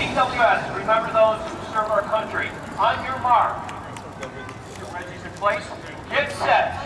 TWS, remember those who serve our country. On your mark. Get ready in place. Get set.